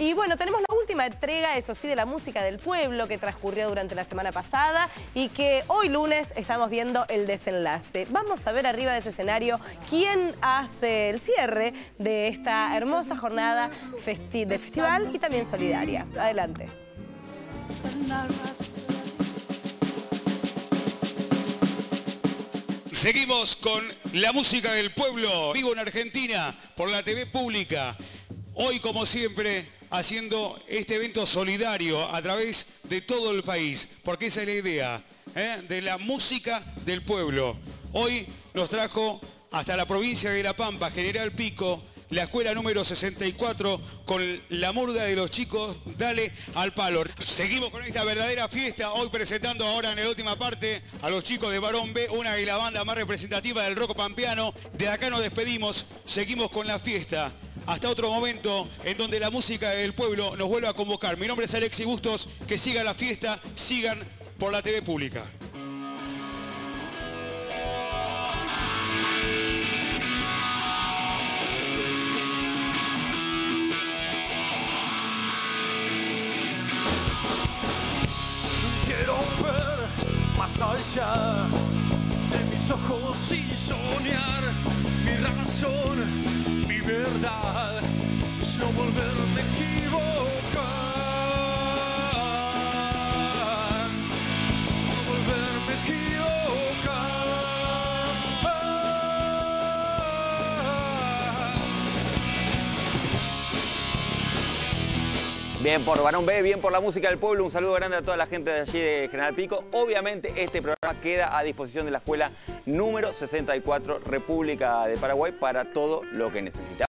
Y bueno, tenemos la última entrega, eso sí, de la música del pueblo que transcurrió durante la semana pasada y que hoy lunes estamos viendo el desenlace. Vamos a ver arriba de ese escenario quién hace el cierre de esta hermosa jornada de festival y también solidaria. Adelante. Seguimos con la música del pueblo, vivo en Argentina, por la TV pública. Hoy, como siempre, haciendo este evento solidario a través de todo el país, porque esa es la idea ¿eh? de la música del pueblo. Hoy nos trajo hasta la provincia de La Pampa, General Pico, la escuela número 64 con la murga de los chicos, dale al palo. Seguimos con esta verdadera fiesta, hoy presentando ahora en la última parte a los chicos de Barón B, una de la banda más representativa del rock pampeano. De acá nos despedimos, seguimos con la fiesta hasta otro momento en donde la música del pueblo nos vuelva a convocar. Mi nombre es Alexis Bustos, que siga la fiesta, sigan por la TV pública. Quiero ver más allá de mis ojos soñar mi razón no volverme a equivocar. No volverme a equivocar. Bien por Barón B, bien por la música del pueblo. Un saludo grande a toda la gente de allí de General Pico. Obviamente este programa queda a disposición de la escuela número 64 República de Paraguay para todo lo que necesita.